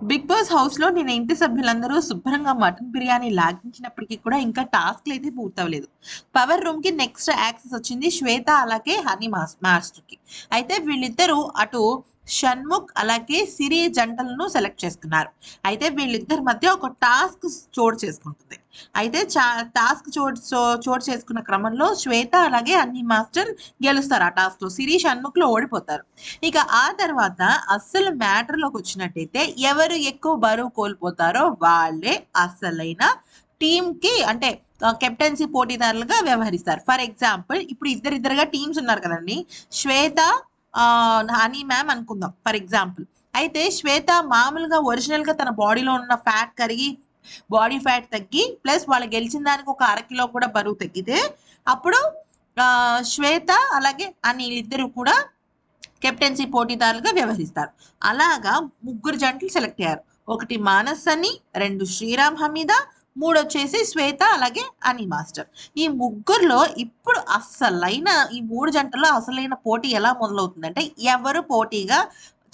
Big boss హౌస్‌లో నేను ఇంటి సభ్యులందరూ శుభ్రంగా మటన్ బిర్యానీ లాగించినప్పటికీ కూడా ఇంకా టాస్క్‌లయితే పూర్తవ్వలేదు. పవర్ రూమ్‌కి నెక్స్ట్ యాక్సెస్ వచ్చింది శ్వేత అలాగే హనీ మాస్ మాస్టర్‌కి. అయితే వీళ్ళిద్దరూ అటు షణ్ముఖ్ అలాగే సిరి జంటలను సెలెక్ట్ చేసుకున్నారు. అయితే వీళ్ళిద్దరి మధ్య ఒక టాస్క్ చోటు చేసుకుంటుంది. అయితే చా టాస్క్ చోటు చో చోటు చేసుకున్న క్రమంలో శ్వేత అలాగే అన్ని మాస్టర్ గెలుస్తారు ఆ టాస్క్‌లో. సిరి, షణ్ముఖ్లో ఓడిపోతారు. ఇక ఆ తర్వాత అస్సలు మ్యాటర్‌లోకి వచ్చినట్టయితే ఎవరు ఎక్కువ బరువు కోల్పోతారో వాళ్ళే అసలైన టీంకి అంటే కెప్టెన్సీ పోటీదారులుగా వ్యవహరిస్తారు. ఫర్ ఎగ్జాంపుల్ ఇప్పుడు ఇద్దరిద్దరుగా టీమ్స్ ఉన్నారు కదండి శ్వేత హనీ మ్యామ్ అనుకుందాం ఫర్ ఎగ్జాంపుల్. అయితే శ్వేత మామూలుగా ఒరిజినల్‌గా తన బాడీలో ఉన్న ఫ్యాట్ కరిగి బాడీ ఫ్యాట్ తగ్గి ప్లస్ వాళ్ళు గెలిచిన దానికి ఒక అరకిలో కూడా బరువు తగ్గితే అప్పుడు శ్వేత అలాగే హనీ ఇద్దరు కూడా కెప్టెన్సీ పోటీదారులుగా వ్యవహరిస్తారు. అలాగా ముగ్గురు జంటలు సెలెక్ట్ అయ్యారు. ఒకటి మానస్ అని, రెండు శ్రీరామ్ హమీద, మూడొచ్చేసి శ్వేత అలాగే అని మాస్టర్. ఈ ముగ్గురులో ఇప్పుడు అస్సలైన ఈ మూడు జంటల్లో అసలైన పోటీ ఎలా మొదలవుతుందంటే ఎవరు పోటీగా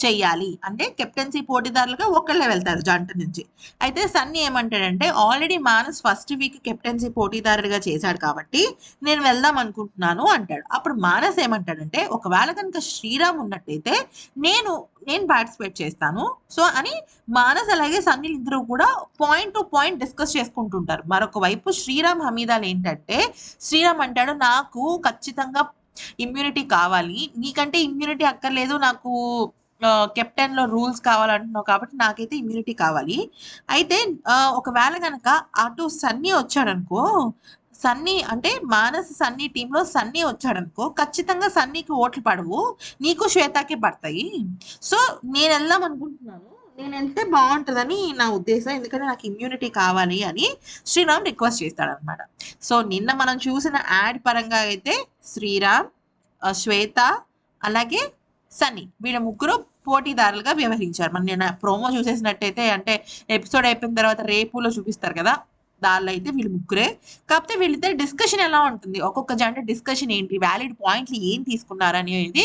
చెయ్యాలి. అంటే కెప్టెన్సీ పోటీదారులుగా ఒకళ్ళే వెళ్తారు జంట నుంచి. అయితే సన్నీ ఏమంటాడంటే already Manas first week captaincy పోటీదారుడిగా చేశాడు కాబట్టి నేను వెళ్దాం అనుకుంటున్నాను అంటాడు. అప్పుడు మానస్ ఏమంటాడంటే ఒకవేళ కనుక శ్రీరామ్ ఉన్నట్టయితే నేను నేను పార్టిసిపేట్ చేస్తాను. సో, అని మానస్ అలాగే సన్నీలిద్దరూ కూడా పాయింట్ టు పాయింట్ డిస్కస్ చేసుకుంటుంటారు. మరొక వైపు శ్రీరామ్ హమీదాలు ఏంటంటే శ్రీరామ్ అంటాడు నాకు ఖచ్చితంగా ఇమ్యూనిటీ కావాలి. నీకంటే ఇమ్యూనిటీ అక్కర్లేదు. నాకు కెప్టెన్ కెప్టెన్‌లో రూల్స్ కావాలంటున్నావు కాబట్టి నాకైతే ఇమ్యూనిటీ కావాలి. అయితే ఒకవేళ కనుక అటు సన్నీ వచ్చాడనుకో సన్నీ అంటే మానస్, సన్నీ టీంలో సన్నీ వచ్చాడనుకో ఖచ్చితంగా సన్నీకి ఓట్లు పడవు. నీకు శ్వేతాకే పడతాయి. సో, నేను వెళ్దాం అనుకుంటున్నాను. నేనెళ్తే బాగుంటుందని నా ఉద్దేశం. ఎందుకంటే నాకు ఇమ్యూనిటీ కావాలి అని శ్రీరామ్ రిక్వెస్ట్ చేస్తాడనమాట. సో, నిన్న మనం చూసిన యాడ్ పరంగా అయితే శ్రీరామ్, శ్వేత అలాగే సన్నీ వీళ్ళ ముగ్గురు పోటీదారులుగా వ్యవహరించారు. మనం నిన్న ప్రోమో చూసేసినట్టయితే అంటే ఎపిసోడ్ అయిపోయిన తర్వాత రేపులో చూపిస్తారు కదా! దానిలో అయితే వీళ్ళు ముగ్గురే. కాకపోతే వీళ్ళిద్దరు డిస్కషన్ ఎలా ఉంటుంది? ఒక్కొక్క జంట డిస్కషన్ ఏంటి? వ్యాలిడ్ పాయింట్లు ఏం తీసుకున్నారనేది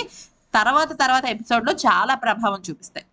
తర్వాత తర్వాత ఎపిసోడ్‌లో చాలా ప్రభావం చూపిస్తాయి.